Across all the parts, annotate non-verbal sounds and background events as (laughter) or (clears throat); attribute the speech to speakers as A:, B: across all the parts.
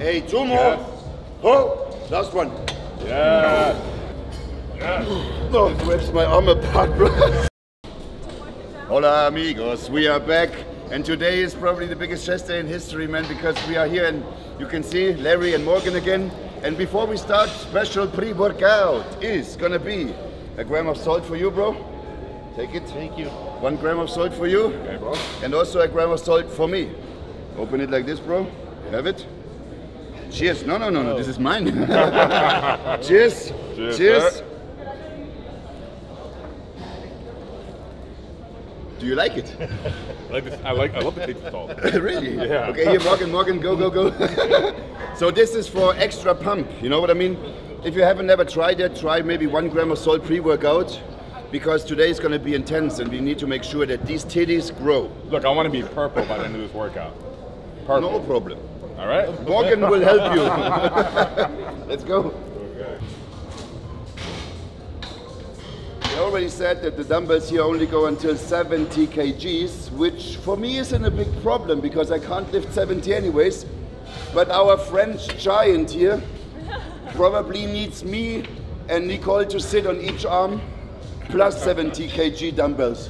A: Hey, two more. Oh, last one.
B: Yeah.
A: No, it rips my arm apart, bro. Hola, amigos. We are back. And today is probably the biggest chest day in history, man, because we are here and you can see Larry and Morgan again. And before we start, special pre-workout is gonna be a gram of salt for you, bro. Take it.
C: Thank you.
A: One gram of salt for you.
B: Okay, bro.
A: And also a gram of salt for me. Open it like this, bro. Have it. Cheers. No, no, no, no. This is mine. (laughs) Cheers.
B: Cheers,
A: Cheers.
B: sir.
A: Do you like it?
B: I (laughs) like this. I like. I love the taste of salt. (laughs)
A: really?
B: Yeah.
A: Okay, here, Morgan, Morgan, go, go, go. so this is for extra pump. You know what I mean? If you haven't never tried it, try maybe one gram of salt pre-workout, because today is going to be intense, and we need to make sure that these titties grow.
B: Look, I want to be purple by the end of this workout. Purple.
A: No problem.
B: All right.
A: Morgan will help you. (laughs) Let's go. I already said that the dumbbells here only go until 70 kgs, which for me isn't a big problem because I can't lift 70 anyways. But our French giant here probably needs me and Nicole to sit on each arm plus 70 kg dumbbells.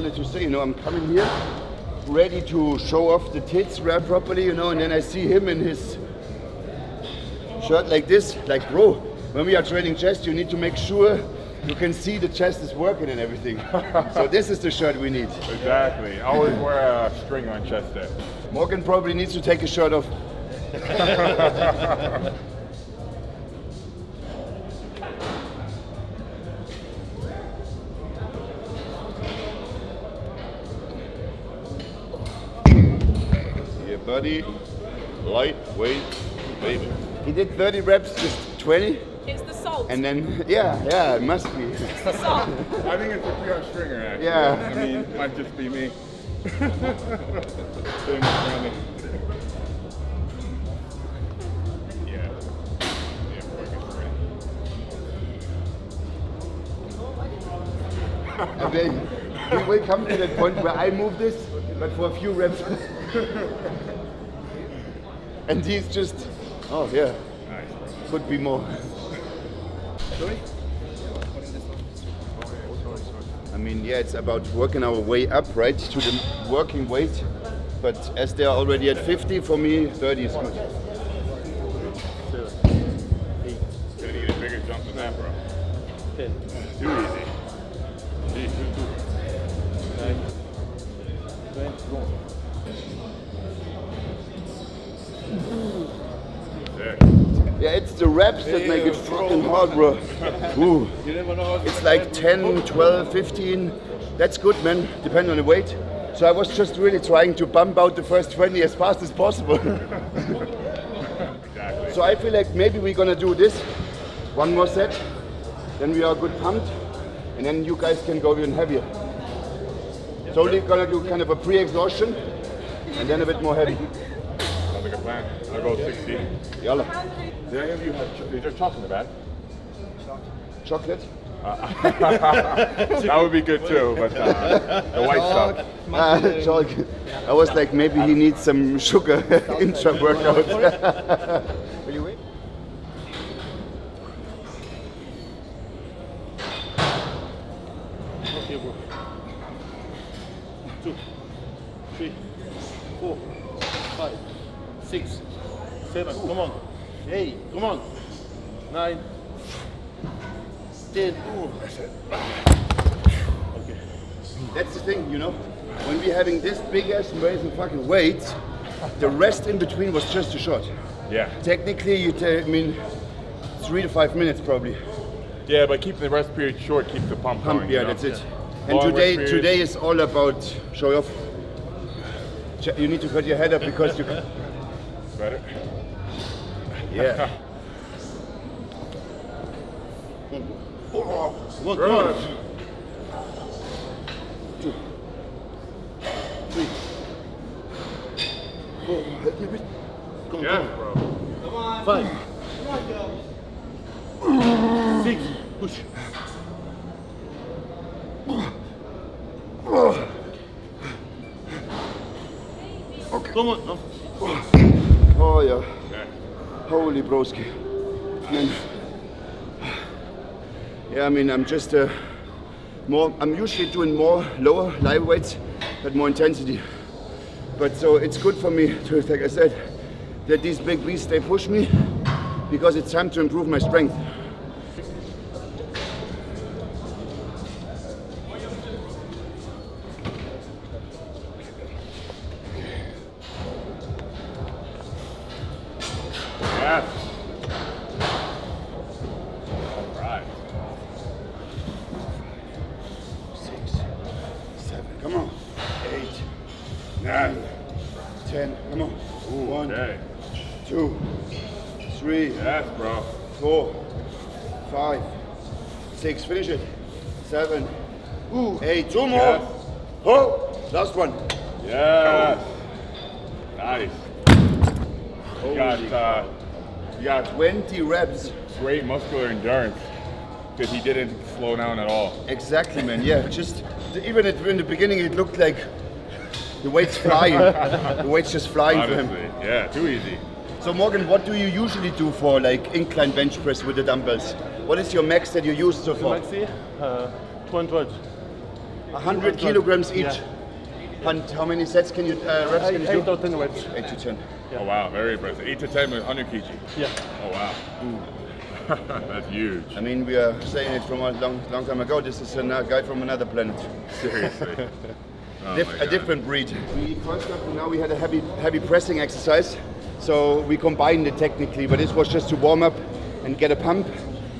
A: Wanted to say, you know, I'm coming here ready to show off the tits rap properly, you know, and then I see him in his shirt like this, like, bro, when we are training chest, you need to make sure you can see the chest is working and everything. (laughs) so this is the shirt we need.
B: Exactly. I always wear a string on chest day.
A: Morgan probably needs to take his shirt off. (laughs) Yeah. Lightweight, baby. He did 30 reps, just 20,
D: It's the salt.
A: and then, yeah, yeah, it must be.
D: it's the salt.
B: I think it's a pure stringer, actually.
A: Yeah.
B: I mean, it might just be me. (laughs) Same as Randy. Yeah. Yeah, Morgan's (laughs) ready.
A: And then we will come to that point where I move this, but for a few reps. (laughs) and he's just, oh yeah,
B: Nice,
A: could be more. Sorry? I mean, yeah, it's about working our way up, right, to the working weight. But as they are already at 50, for me, 30 is good.
B: Gonna need a bigger jump than that, bro. Too easy.
A: Reps that make it fucking hard, bro. Ooh.
C: You never know. how
A: It's like 10, 12, 15. That's good, man, depending on the weight. So I was just really trying to bump out the first 20 as fast as possible. (laughs)
B: Exactly.
A: so I feel like maybe we're gonna do this. One more set. Then we are good pumped. And then you guys can go even heavier. So we're gonna do kind of a pre-exhaustion and then a bit more heavy.
B: Sounds like a plan. I'll go 60.
A: Yalla.
B: Did any of you have, ch- is there chocolate in the bag?
A: Chocolate? (laughs)
B: That would be good too, but uh, the white stuff.
A: Chalk. (laughs) I was like, maybe he needs some sugar (laughs) intra workout. Will you wait?
C: Okay, bro. Two, three, four, five, six, seven. Come on. Eight. Come on. Nine. Ten. Okay.
A: That's the thing, you know. When we're having this big ass amazing fucking weights, the rest in between was just a shot.
B: Yeah.
A: Technically, you ta- I mean, three to five minutes probably.
B: Yeah, but keep the rest period short keep the pump,
A: Pump,
B: going.
A: yeah,
B: you know?
A: that's it. And
B: Long
A: today, today is all about show off. You need to cut your head up because you. (laughs)
B: Better.
A: Yeah.
C: Come on. Come on.
B: Good.
C: Come on.
B: Yeah,
C: Come on. Five. Six. Push. Come on. No.
A: Oh yeah.
B: Okay.
A: Holy broski. Man. Yeah, I mean, I'm just uh, more. I'm usually doing more lower live weights, but more intensity. But so it's good for me to, like I said, that these big beasts they push me because it's time to improve my strength. On. One,
B: Okay.
A: two, three,
B: Yes, bro.
A: four, five, six, finish it. Seven, eight, two more.
B: Yes.
A: Oh, last one.
B: Yes. Nice. You got, uh, you got
A: 20 reps.
B: great muscular endurance because he didn't slow down at all.
A: Exactly, man. Yeah, just even at, in the beginning, it looked like the weight's flying. the weight's just flying for him.
B: yeah, too easy.
A: So Morgan, what do you usually do for like incline bench press with the dumbbells? What is your max that you use so far?
C: Maxi, uh, 200.
A: 100 kilograms each.
C: Yeah.
A: And how many sets can you uh, reps can you
C: Eight
A: do?
C: or 10 reps.
A: Eight to ten.
B: Oh wow, very impressive. Eight to ten with 100 kg.
C: Yeah.
B: Oh wow. (laughs) That's huge.
A: I mean, we are saying it from a long, long time ago. This is a guy from another planet.
B: Seriously. (laughs) Oh
A: Dif- a different breed. We first up to now we had a heavy heavy pressing exercise, so we combined it technically, but this was just to warm up and get a pump.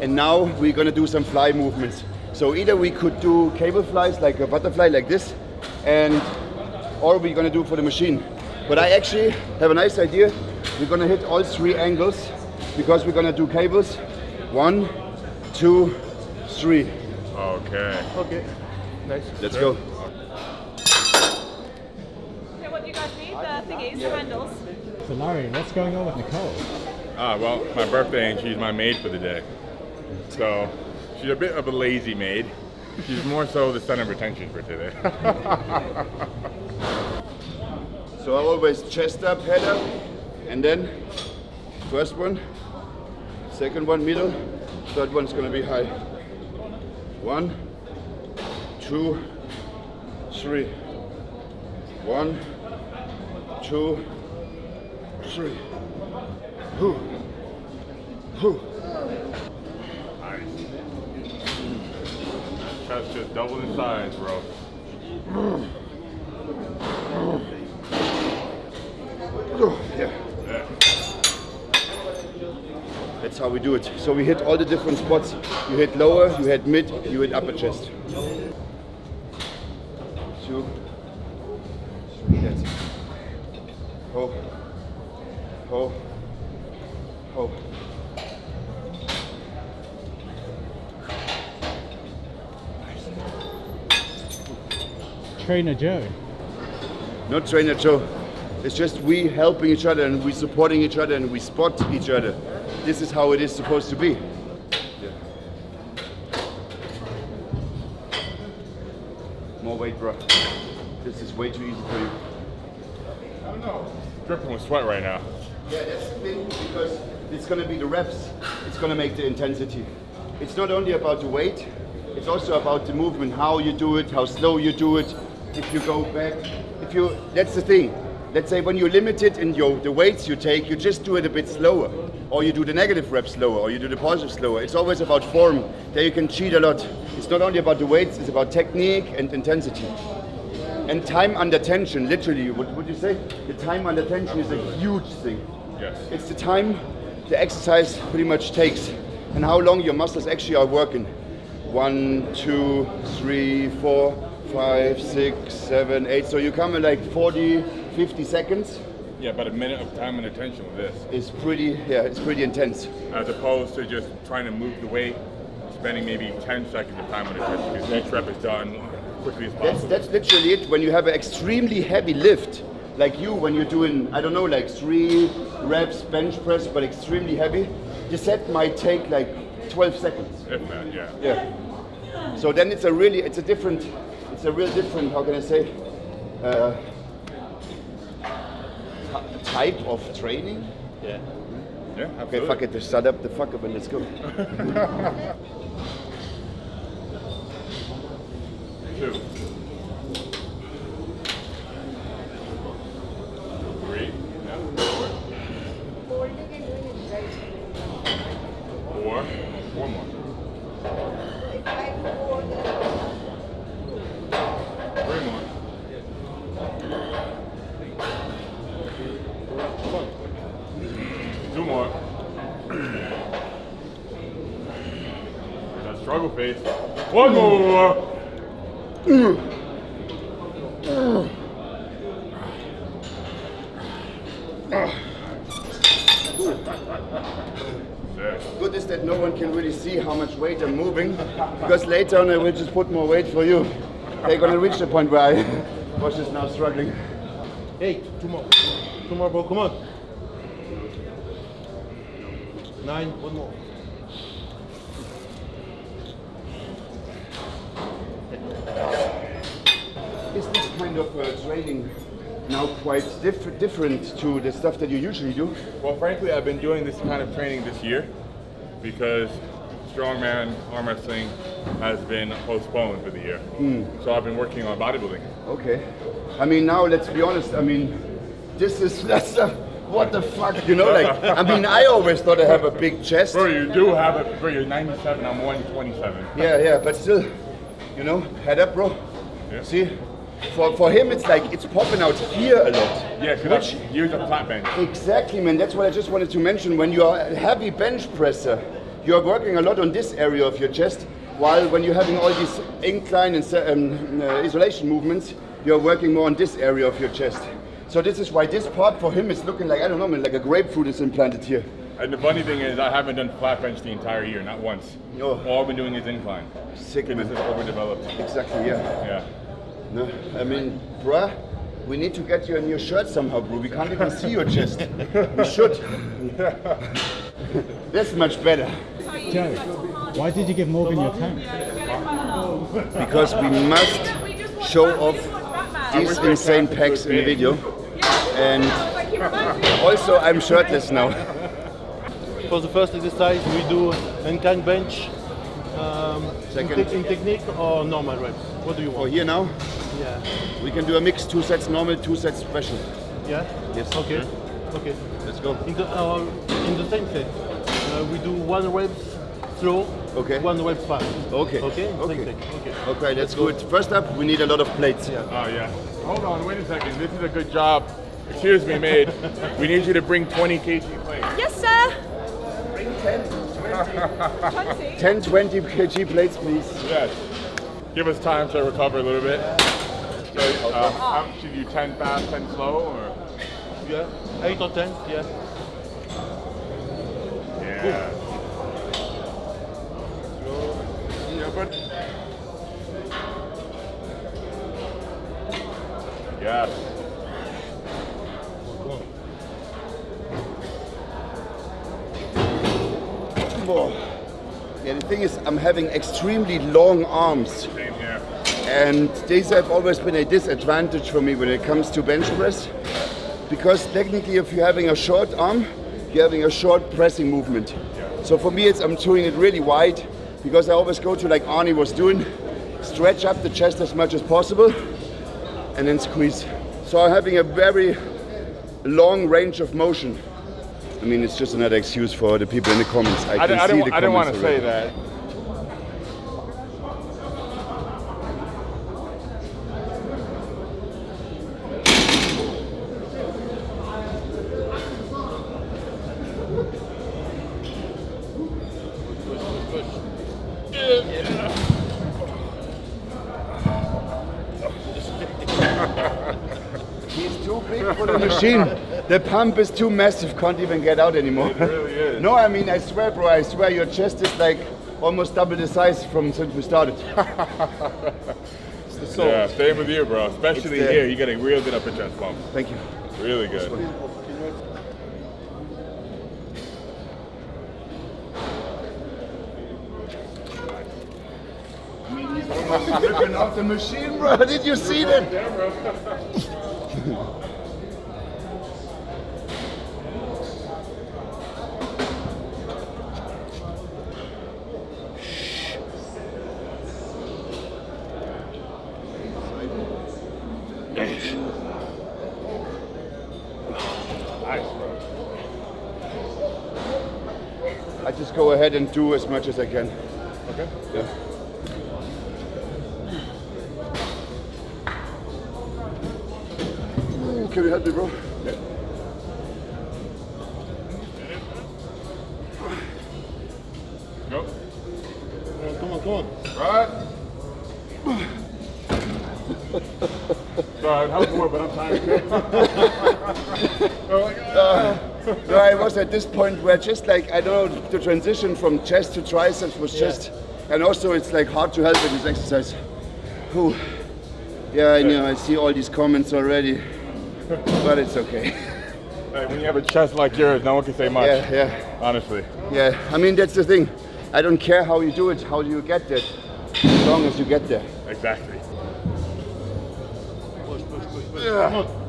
A: And now we're gonna do some fly movements. So either we could do cable flies like a butterfly like this, and or we're gonna do for the machine. But I actually have a nice idea. We're gonna hit all three angles because we're gonna do cables. One, two, three.
B: Okay.
C: Okay. Nice.
A: Let's go.
D: Okay, what do you guys need? The thingies, the.
E: So Larry, what's going on with Nicole?
B: Ah, well, my birthday and she's my maid for the day. So she's a bit of a lazy maid. She's more so the center of attention for today. (laughs)
A: So I always chest up, head up, and then first one, second one middle, third one's gonna be high. One, two, three. One, two, three. Whew. Whew.
B: nice. Chest just doubled in size, bro.
A: Yeah.
B: Yeah.
A: That's how we do it. So we hit all the different spots. You hit lower, you hit mid, you hit upper chest. Two, that's it. Ho, ho, ho.
E: Trainer Joe.
A: Not trainer Joe. It's just we helping each other and we supporting each other and we spot each other. This is how it is supposed to be. More weight, bro. This is way too easy for you.
B: I don't know. Dripping with sweat right now.
A: Yeah, that's the thing because it's gonna be the reps. It's gonna make the intensity. It's not only about the weight. It's also about the movement, how you do it, how slow you do it. If you go back, if you, that's the thing. Let's say when you're limited in your the weights you take, you just do it a bit slower, or you do the negative reps slower, or you do the positive slower. It's always about form. There you can cheat a lot. It's not only about the weights. It's about technique and intensity. And time under tension, literally, what would you say? The time under tension is a huge thing.
B: Yes.
A: It's the time the exercise pretty much takes and how long your muscles actually are working. One, two, three, four, five, six, seven, eight. So you come in like 40, 50 seconds.
B: Yeah, about a minute of time under tension with this,
A: It's pretty, yeah, it's pretty intense.
B: as opposed to just trying to move the weight, spending maybe 10 seconds of time under tension because each rep is done quickly as
A: That's,
B: possible.
A: that's literally it. When you have an extremely heavy lift, like you, when you're doing, I don't know, like three reps bench press, but extremely heavy, the set might take like 12 seconds.
B: If that, yeah.
A: Yeah. So then it's a really, it's a different, it's a real different, how can I say, uh, type of training.
C: Yeah.
B: Yeah,
A: Okay,
B: absolutely.
A: fuck it, just shut up the fuck up and let's go. (laughs)
B: Two. Three. Four. Four. Four more. Three more. Two more. That struggle face. One more.
A: Good is that no one can really see how much weight I'm moving, because later on I will just put more weight for you. They're gonna reach the point where I (laughs) was just now struggling.
C: Eight. Two more. Two more, bro. Come on. Nine. One more.
A: Is this kind of uh, training now quite diff- different to the stuff that you usually do?
B: Well, frankly, I've been doing this kind of training this year because strongman arm wrestling has been postponed for the year. So I've been working on bodybuilding.
A: Okay. I mean, now let's be honest. I mean, this is (laughs) that's a, what the fuck, you know? Like, I mean, I always thought I have a big chest.
B: Bro, you do have a. Bro, you're 97. I'm 127.
A: Yeah, yeah, but still, you know, head up, bro.
B: Yeah.
A: See, for for him, it's like it's popping out here a lot.
B: Yeah, because use a flat bench.
A: Exactly, man. That's what I just wanted to mention. When you are a heavy bench presser, you are working a lot on this area of your chest, while when you're having all these incline and um, uh, isolation movements, you're working more on this area of your chest. So this is why this part for him is looking like I don't know, man, like a grapefruit is implanted here.
B: And the funny thing is, I haven't done flat bench the entire year, not once.
A: Oh.
B: All I've been doing is incline.
A: Sick,
B: Because this
A: man.
B: is overdeveloped.
A: Exactly, yeah.
B: Yeah.
A: No, I mean, bruh, we need to get you a new shirt somehow, bro. We can't even see your chest. We should. (laughs) That's much better.
E: Joe, why did you give Morgan your tank?
A: Because we must show off these insane pecs in the video. And also, I'm shirtless now.
C: For the first exercise, we do incline bench. Um,
A: Second.
C: In, te- in technique or normal reps? What do you
A: For
C: want?
A: here now,
C: Yeah.
A: we can do a mix, two sets normal, two sets special.
C: Yeah.
A: Yes.
C: Okay. Okay.
A: Let's go.
C: In the uh, in the same set, uh, we do one reps slow.
A: Okay.
C: One reps fast.
A: Okay.
C: Okay.
A: Okay.
C: Same set. Okay.
A: Okay, let's do it. First up, we need a lot of plates.
C: Yeah.
B: Oh, yeah. Hold on, wait a second. This is a good job. Excuse me, maid. We need you to bring 20 kg plates.
D: Yes, sir.
A: Bring 10, 20 kg plates, please.
B: Yes. Give us time to recover a little bit. So, uh, how, should you 10 fast, 10 slow, or?
C: Yeah. Eight or ten. Yeah.
B: Yeah. Yeah, but. Yes.
A: Whoa. Yeah, the thing is, I'm having extremely long arms.
B: Same here.
A: And these have always been a disadvantage for me when it comes to bench press. Because technically, if you're having a short arm, you're having a short pressing movement. So for me, it's, I'm doing it really wide because I always go to like Arnie was doing, stretch up the chest as much as possible and then squeeze. So I'm having a very long range of motion. I mean, it's just another excuse for the people in the comments. I,
B: I,
A: can
B: didn't- I
A: see
B: didn't,
A: the
B: I didn't want to say that.
A: hump is too massive, can't even get out anymore.
B: It really is. (laughs)
A: no, I mean, I swear, bro, I swear your chest is like almost double the size from since we started. (laughs) it's the.
B: Yeah, same with you, bro. Especially
A: the, uh,
B: here, you get a real good upper chest pump.
A: Thank you.
B: It's really good.
A: Ripping off the machine, bro. Did you see that? (laughs) just go ahead and do as much as I can.
B: Okay.
A: Yeah. Ooh, can you help me, bro? Yeah.
B: Go.
C: Come on, come on.
B: Right. (laughs) Sorry, that was more, but I'm tired. oh my God. (laughs)
A: No, I was at this point where just like I don't know the transition from chest to triceps was just, and also it's like hard to help with this exercise. Whew. Yeah, I know. I see all these comments already, (laughs) but it's okay.
B: Hey, when you have a chest like yours, no one can say much.
A: Yeah, yeah,
B: Honestly.
A: yeah. I mean that's the thing. I don't care how you do it, how do you get there, as long as you get there.
B: Exactly.
C: Push, push, push, push.
A: Yeah.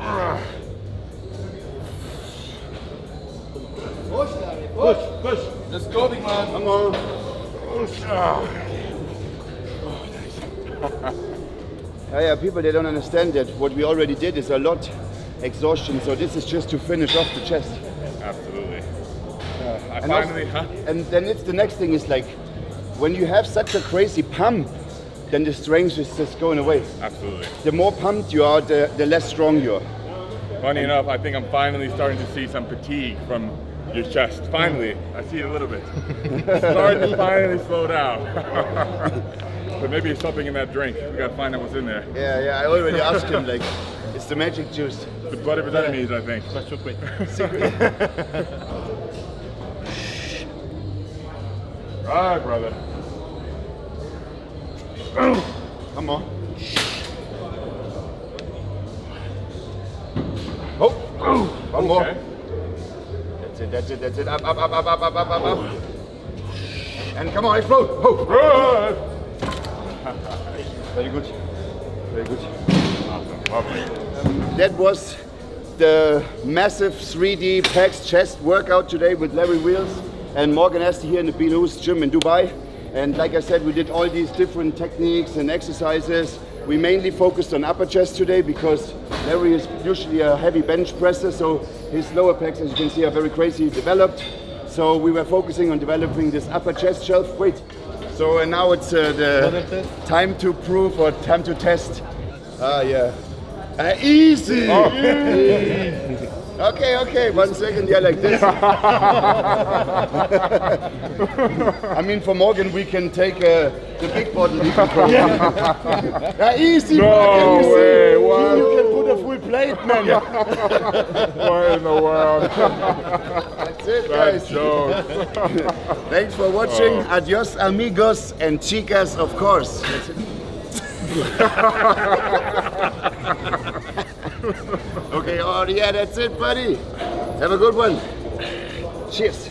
C: On. Push, push.
A: Let's go, big man. Come on. Push. Yeah, (laughs) oh, yeah, people they don't understand that what we already did is a lot exhaustion. So this is just to finish off the chest.
B: Absolutely. I
A: And also-
B: finally, huh?
A: And then it's the next thing is like when you have such a crazy pump, then the strength is just going away.
B: Absolutely.
A: The more pumped you are, the, the less strong you are.
B: Funny enough, I think I'm finally starting to see some fatigue from your chest. Finally, I see it a little bit. (laughs) starting to finally slow down. (laughs) but maybe it's something in that drink. We gotta find out what's in there.
A: Yeah, yeah. I already asked him like, it's the magic juice.
B: The blood of his enemies, I think.
C: That's too quick. (laughs)
B: Right, brother. (clears throat)
A: Come on. Oh, oh, one more.
B: Okay.
A: That's it. That's it. That's it. Up, up, up, up, up, up, up, up, up. And come on, explode. Oh. (laughs) Very good. Very good.
B: Awesome.
A: That was the massive 3D PAX chest workout today with Larry Wheels and Morgan Aste here in the Binous gym in Dubai. And like I said, we did all these different techniques and exercises. We mainly focused on upper chest today because Larry is usually a heavy bench presser, so his lower pecs, as you can see, are very crazy developed. So we were focusing on developing this upper chest shelf. weight. So and now it's uh, the time to prove or time to test. Ah, yeah. Uh, easy. Easy. (laughs) (laughs) Okay, okay. One second. Yeah, like this. (laughs) I mean, for Morgan, we can take uh, the big bottle. (laughs) (laughs) Yeah, easy.
B: No
A: Morgan, you
B: way, what?
A: You can put a full plate, man.
B: What in the world?
A: That's it, guys.
B: jokes.
A: Thanks for watching. Adios, amigos and chicas, of course. Oh yeah, that's it, buddy. Have a good one. Cheers.